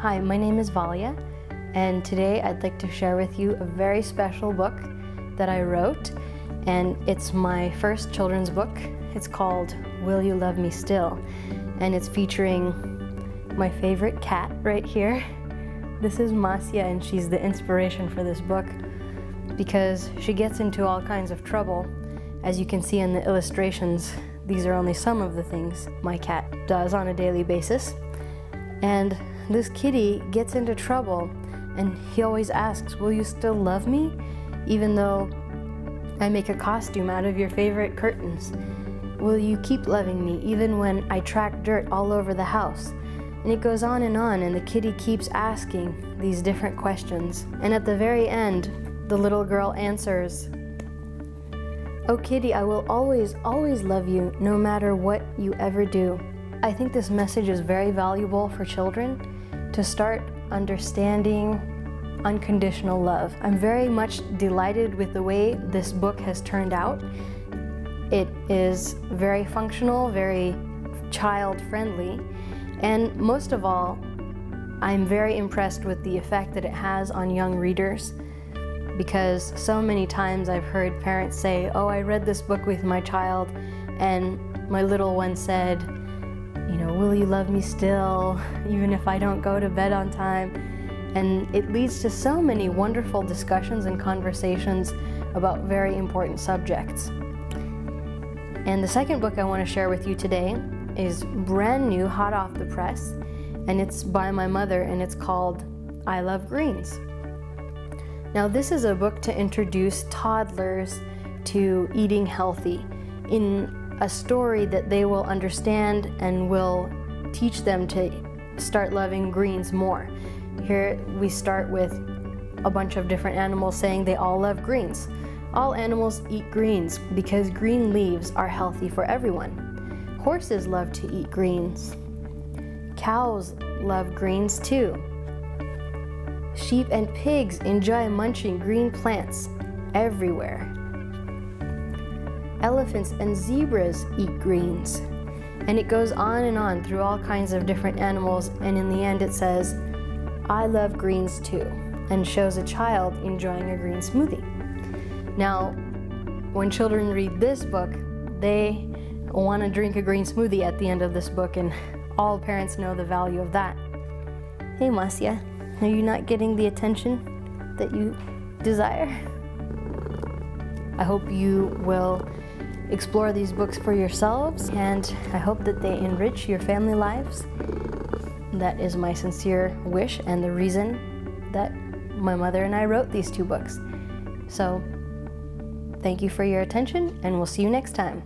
Hi, my name is Valya, and today I'd like to share with you a very special book that I wrote, and it's my first children's book. It's called Will You Love Me Still, and it's featuring my favorite cat right here. This is Masia, and she's the inspiration for this book because she gets into all kinds of trouble. As you can see in the illustrations, these are only some of the things my cat does on a daily basis. And this kitty gets into trouble and he always asks, Will you still love me? Even though I make a costume out of your favorite curtains. Will you keep loving me even when I track dirt all over the house? And it goes on and on, and the kitty keeps asking these different questions. And at the very end, the little girl answers, Oh, kitty, I will always, always love you no matter what you ever do. I think this message is very valuable for children to start understanding unconditional love. I'm very much delighted with the way this book has turned out. It is very functional, very child friendly, and most of all, I'm very impressed with the effect that it has on young readers because so many times I've heard parents say, Oh, I read this book with my child, and my little one said, will you love me still, even if I don't go to bed on time? And it leads to so many wonderful discussions and conversations about very important subjects. And the second book I want to share with you today is brand new, hot off the press, and it's by my mother, and it's called I Love Greens. Now, this is a book to introduce toddlers to eating healthy in a story that they will understand and will teach them to start loving greens more. Here we start with a bunch of different animals saying they all love greens. All animals eat greens because green leaves are healthy for everyone. Horses love to eat greens. Cows love greens too. Sheep and pigs enjoy munching green plants everywhere. Elephants and zebras eat greens. And it goes on and on through all kinds of different animals, and in the end it says, I love greens too, and shows a child enjoying a green smoothie. Now, when children read this book, they want to drink a green smoothie at the end of this book, and all parents know the value of that. Hey, Masya. Are you not getting the attention that you desire? I hope you will explore these books for yourselves, and I hope that they enrich your family lives. That is my sincere wish and the reason that my mother and I wrote these two books. So, thank you for your attention, and we'll see you next time.